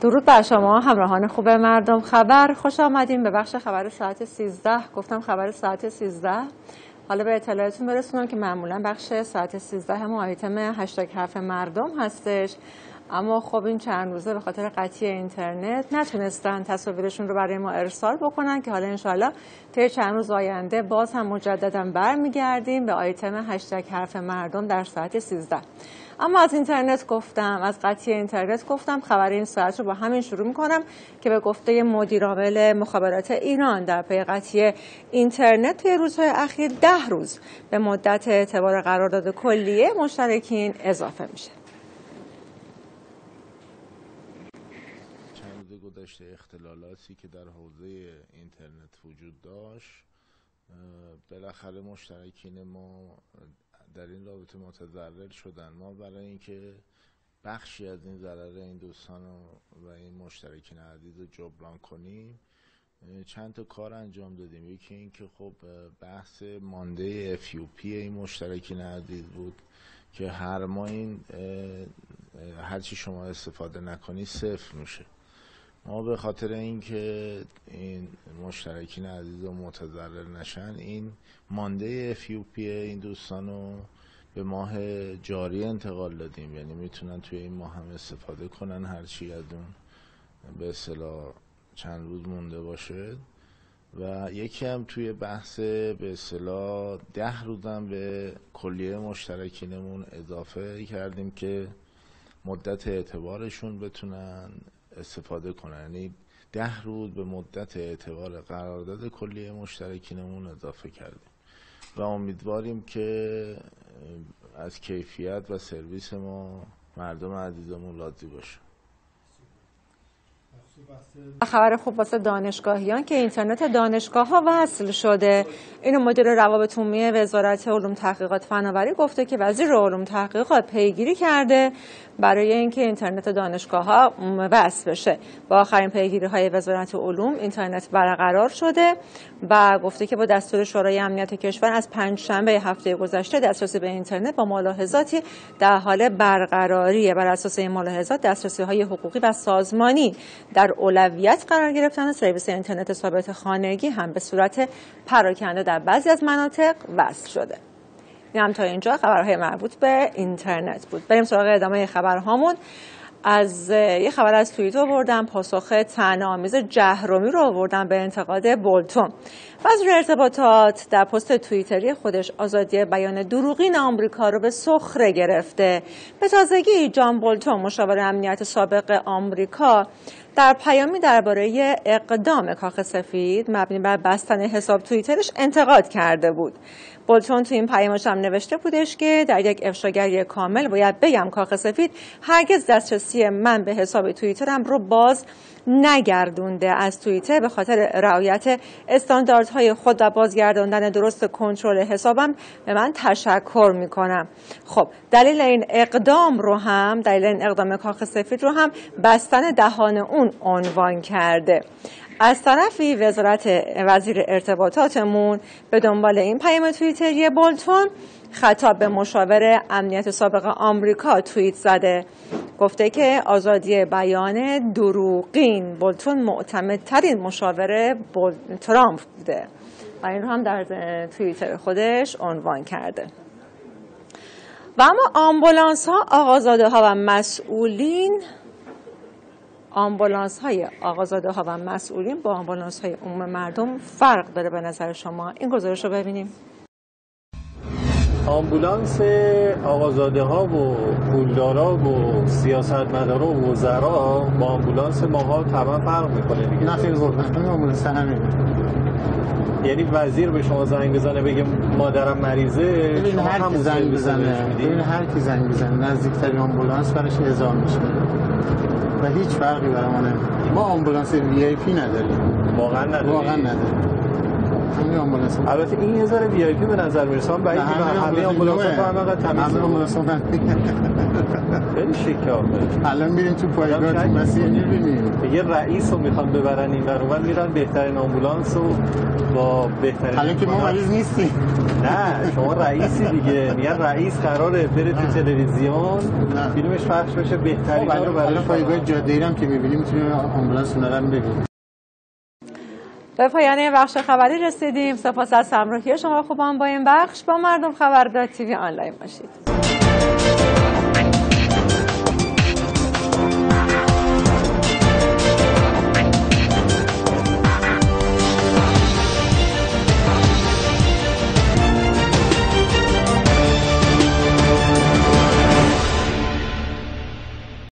درود بر شما همراهان خوب مردم. خبر خوش آمدیم به بخش خبر ساعت 13 گفتم خبر ساعت 13 حالا به اطلاعاتتون برسونم که معمولا بخش ساعت 13 ما آیتم هشتگ حرف مردم هستش. اما خب این چند روزه به خاطر قطعی اینترنت نتونستن تصاویرشون رو برای ما ارسال بکنن که حالا انشاءالله طی چند روز آینده باز هم مجددا برمیگردیم به آیتم هشتگ حرف مردم در ساعت 13 اما از اینترنت گفتم از قطعی اینترنت گفتم خبر این ساعت رو با همین شروع می‌کنم که به گفته مدیرعامل مخابرات ایران در پی قطعی اینترنت توی روزهای اخیر ده روز به مدت اعتبار قرارداد کلیه مشترکین اضافه میشه. چند گذشته اختلالاتی که در حوزه اینترنت وجود داشت. بالاخره مشترکین ما در این رابطه متضرر شدن. ما برای اینکه بخشی از این ضرر این دوستان و این مشترکین عزیز رو جبران کنیم چند تا کار انجام دادیم. یکی اینکه خب بحث مانده افیوپی این مشترکین عزیز بود که هر ماه این هرچی شما استفاده نکنی صفر میشه. ما به خاطر اینکه این مشترکین عزیز و متضرر نشن این مانده افیوپی این دوستان رو به ماه جاری انتقال دادیم. یعنی می‌تونن توی این ماه هم استفاده کنن هرچی از اون به اصطلاح چند روز مونده باشه. و یکی هم توی بحث به اصطلاح ده روزم به کلیه مشترکینمون اضافه کردیم که مدت اعتبارشون بتونن استفاده کنن. یعنی ده روز به مدت اعتبار قرارداد کلی مشترکینمون اضافه کردیم. و امیدواریم که از کیفیت و سرویس ما مردم عزیزمون راضی باشه. خبر خوب واسه دانشگاهیان که اینترنت دانشگاه ها وصل شده. اینو مدیر روابط عمومی وزارت علوم تحقیقات فناوری گفته که وزیر علوم تحقیقات پیگیری کرده برای اینکه اینترنت دانشگاه ها وصل بشه. با آخرین پیگیری های وزارت علوم اینترنت برقرار شده و گفته که با دستور شورای امنیت کشور از پنج شنبه هفته گذشته دسترسی به اینترنت با ملاحظاتی در حال برقراریه. بر اساس این ملاحظات دسترسی های حقوقی و سازمانی در اولویت قرار گرفتن سرویس اینترنت ثابت خانگی هم به صورت پراکنده در بعضی از مناطق وصل شده. این هم تا اینجا خبرهای مربوط به اینترنت بود. بریم سراغ ادامه خبرهامون. از یه خبر از توییت آوردم پاسخ آمیز جهرومی رو آوردم به انتقاد بولتون. وزیر ارتباطات در پست توییتری خودش آزادی بیان دروغین آمریکا رو به سخره گرفته. به تازگی جان بولتون مشاور امنیت سابق آمریکا در پیامی درباره اقدام کاخ سفید مبنی بر بستن حساب توییترش انتقاد کرده بود. بولتون تو این پیامش هم نوشته بودش که در یک افشاگری کامل باید بگم کاخ سفید هرگز دسترسی من به حساب توییترم رو باز نگردونده. از توییتر به خاطر رعایت استانداردهای خود و بازگرداندن درست کنترل حسابم به من تشکر می‌کنم. خب دلیل این اقدام رو هم دلیل این اقدام کاخ سفید رو هم بستن دهان اون عنوان کرده. از طرفی وزارت وزیر ارتباطاتمون به دنبال این پیام توییتری بولتون خطاب به مشاور امنیت سابق آمریکا توییت زده. گفته که آزادی بیان دروغین. بولتون معتمدترین مشاور بول... ترامپ بوده. و این رو هم در توییتر خودش عنوان کرده. و اما آمبولانس ها آقازاده ها و مسئولین آمبولانس های آقازاده ها و مسئولین با آمبولانس های عموم مردم فرق داره به نظر شما؟ این گزارش رو ببینیم. آمبولانس آقازاده ها و پولدارا و سیاستمدارا و وزرا با آمبولانس ماها طبعا فرق می‌کنه دیگه. نه خیلی قربان آمبولانس همین یعنی وزیر به شما زنگ بزنه بگه مادرم مریضه ببین هر کی زنگ بزنه. ببین هر کی زنگ بزنه نزدیکترین آمبولانس برش اعزام میشه. و هیچ فرقی برای ما نمی‌کنه. ما آمبولانس VIP نداریم. واقعا نداریم. واقعا نداریم. آمبولانس البته این یه ذره VIP به نظر می‌رسه. من بعید همه آمبولانس ها همه تمیز همه آمبولانس ها خیلی شکافه الان میرین تو پایگاه تو مسیر می‌بینیم. یه رئیس رو می‌خوان ببرن این ور میرن بهترین آمبولانس رو با بهترین حالا که ما مریض نیستیم. نه شما رئیسی دیگه. میگن رئیس قراره بره تو تلویزیون. فیلمش پخش بشه بهترین رو برای پایگاه جاده ایرم که می‌بینیم می‌تونیم آمبولانس رو ببینیم. به پایان بخش خبری رسیدیم. سپاس از همراهی شما. خوبان با این بخش با مردم خبردار تیوی آنلاین باشید.